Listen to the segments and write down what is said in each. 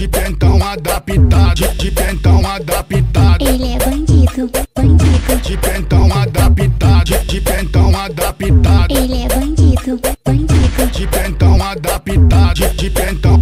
de pentão adaptado, de, pentão adaptado, Ele é bandido, bandido. de pentão adaptado, de, pentão adaptado, Ele é bandido, bandido. de pentão adaptado, de, de pentão.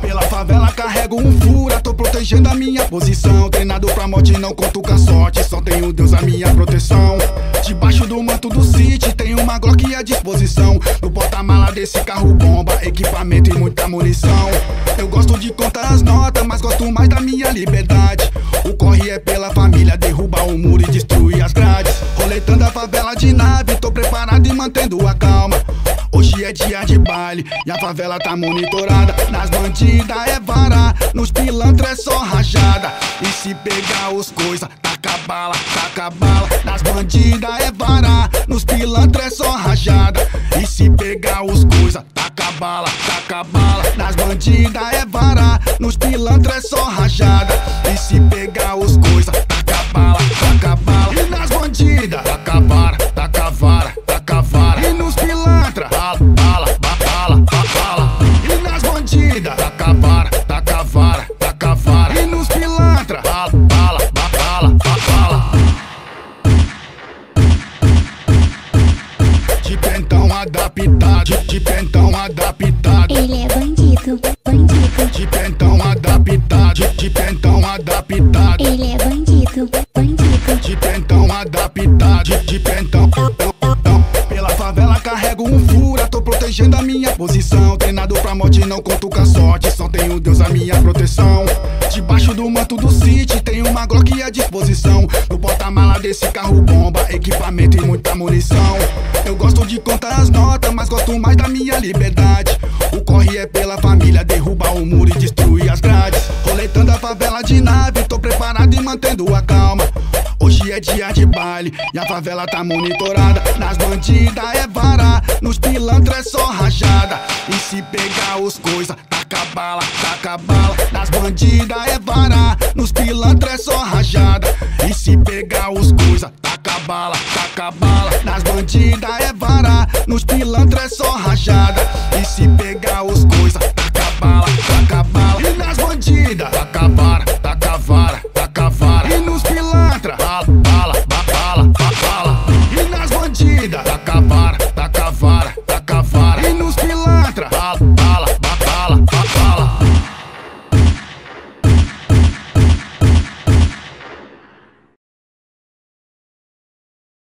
Pela favela carrego um fura, tô protegendo a minha posição. Treinado pra morte, não conto com a sorte, só tenho Deus a minha proteção. Debaixo do manto do City tem uma Glock à disposição. No porta-mala desse carro bomba, equipamento e muita munição. Eu gosto de contar as notas, mas gosto mais da minha liberdade. O corre é pela família, derruba o muro e destruir as grades. Roletando a favela de nave, tô preparado e mantendo a calma. Hoje é dia de baile e a favela tá monitorada. Nas bandidas é vara, nos pilantras é só rajada. E se pegar os coisa, taca bala, taca bala. Nas bandidas é vara, nos pilantras é só rajada. E se pegar os coisa, taca bala, taca bala. Nas bandidas é vara, nos pilantras é só rajada. E se pegar os coisa, taca bala, taca bala. E nas bandidas, taca vara, adaptado, de, pentão adaptado, Ele é bandido, bandido. de pentão adaptado, de, pentão adaptado, Ele é bandido, bandido. de pentão adaptado, de pentão. Pela favela carrego um fura, tô protegendo a minha posição. Treinado pra morte, não conto com a sorte, só tenho Deus a minha proteção. Debaixo do manto do City tem uma Glock à disposição. No porta-mala desse carro bomba, equipamento e muita munição. Eu gosto de contar as notas, mas gosto mais da minha liberdade. O corre é pela família, derruba o muro e destruir as grades. Roletando a favela de nave, tô preparado e mantendo a calma. Hoje é dia de baile e a favela tá monitorada. Nas bandidas é vara, nos pilantras é só rajada. E se pegar os coisa, taca bala, taca bala. Nas bandidas é vara, nos pilantras é só rajada. E se pegar os coisa, taca bala, taca bala. Nas bandidas é vara, nos pilantras é só rajada. E se